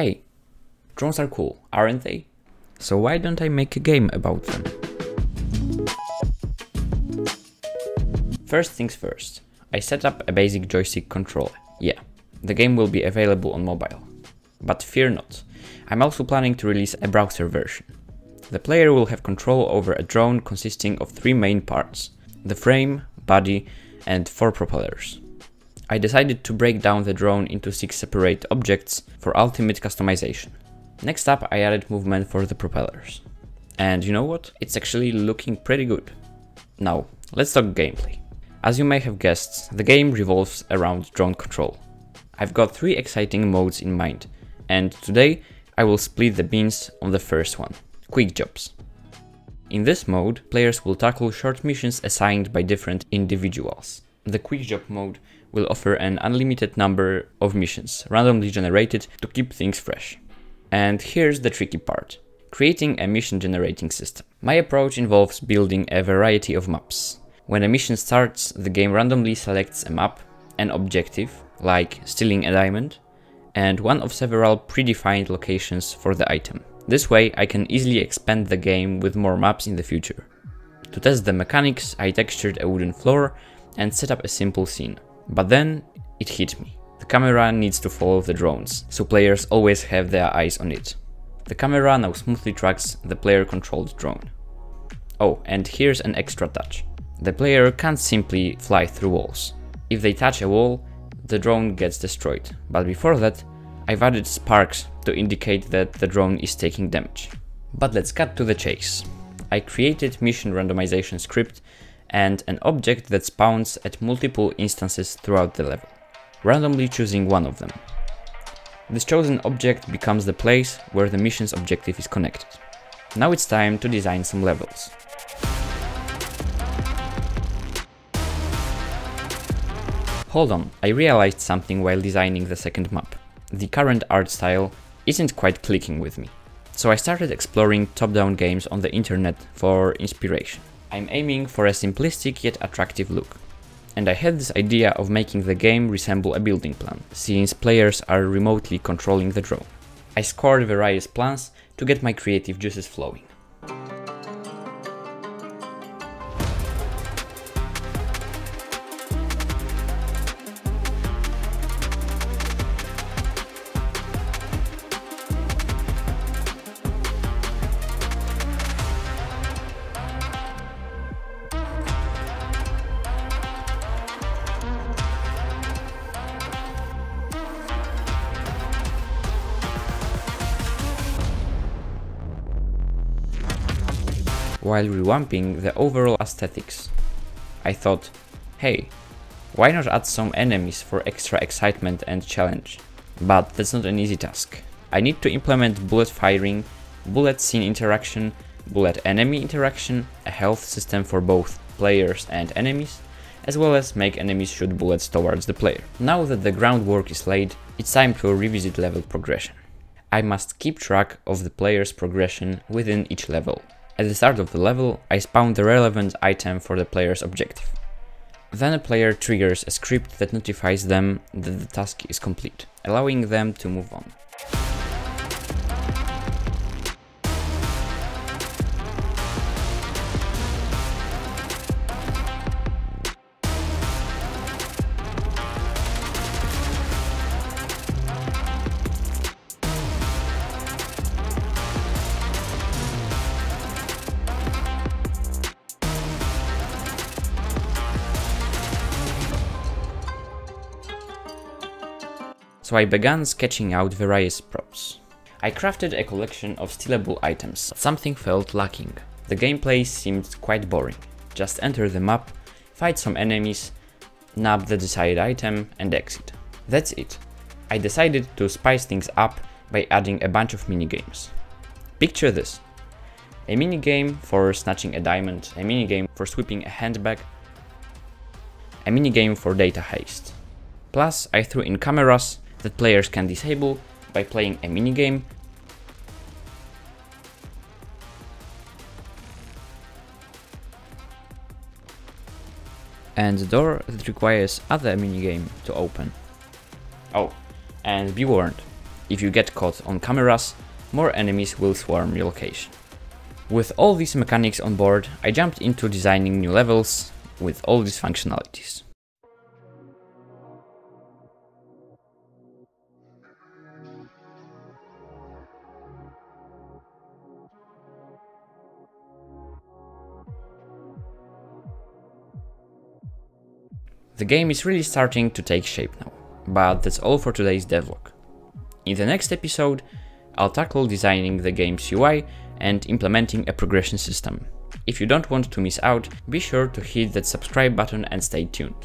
Hey, drones are cool, aren't they? So why don't I make a game about them? First things first, I set up a basic joystick controller. Yeah, the game will be available on mobile. But fear not, I'm also planning to release a browser version. The player will have control over a drone consisting of three main parts, the frame, body and four propellers. I decided to break down the drone into six separate objects for ultimate customization. Next up I added movement for the propellers. And you know what? It's actually looking pretty good. Now, let's talk gameplay. As you may have guessed, the game revolves around drone control. I've got three exciting modes in mind, and today I will split the beans on the first one, Quick Jobs. In this mode, players will tackle short missions assigned by different individuals. The Quick Job mode will offer an unlimited number of missions, randomly generated to keep things fresh. And here's the tricky part. Creating a mission generating system. My approach involves building a variety of maps. When a mission starts, the game randomly selects a map, an objective, like stealing a diamond, and one of several predefined locations for the item. This way I can easily expand the game with more maps in the future. To test the mechanics, I textured a wooden floor and set up a simple scene. But then it hit me. The camera needs to follow the drones, so players always have their eyes on it. The camera now smoothly tracks the player controlled drone. Oh, and here's an extra touch. The player can't simply fly through walls. If they touch a wall, the drone gets destroyed, but before that, I've added sparks to indicate that the drone is taking damage. But let's cut to the chase. I created mission randomization script and an object that spawns at multiple instances throughout the level, randomly choosing one of them. This chosen object becomes the place where the mission's objective is connected. Now it's time to design some levels. Hold on, I realized something while designing the second map. The current art style isn't quite clicking with me. So I started exploring top-down games on the internet for inspiration. I'm aiming for a simplistic yet attractive look. And I had this idea of making the game resemble a building plan, since players are remotely controlling the drone. I scored various plans to get my creative juices flowing. While revamping the overall aesthetics. I thought, hey, why not add some enemies for extra excitement and challenge? But that's not an easy task. I need to implement bullet firing, bullet scene interaction, bullet enemy interaction, a health system for both players and enemies, as well as make enemies shoot bullets towards the player. Now that the groundwork is laid, it's time to revisit level progression. I must keep track of the player's progression within each level. At the start of the level, I spawn the relevant item for the player's objective. Then a player triggers a script that notifies them that the task is complete, allowing them to move on. So I began sketching out various props. I crafted a collection of stealable items, something felt lacking. The gameplay seemed quite boring. Just enter the map, fight some enemies, nab the desired item and exit. That's it. I decided to spice things up by adding a bunch of minigames. Picture this. A minigame for snatching a diamond, a minigame for sweeping a handbag, a minigame for data heist. Plus, I threw in cameras, that players can disable by playing a minigame and the door that requires other minigame to open. Oh, and be warned, If you get caught on cameras, more enemies will swarm your location. With all these mechanics on board, I jumped into designing new levels with all these functionalities. The game is really starting to take shape now, but that's all for today's devlog. In the next episode, I'll tackle designing the game's UI and implementing a progression system. If you don't want to miss out, be sure to hit that subscribe button and stay tuned.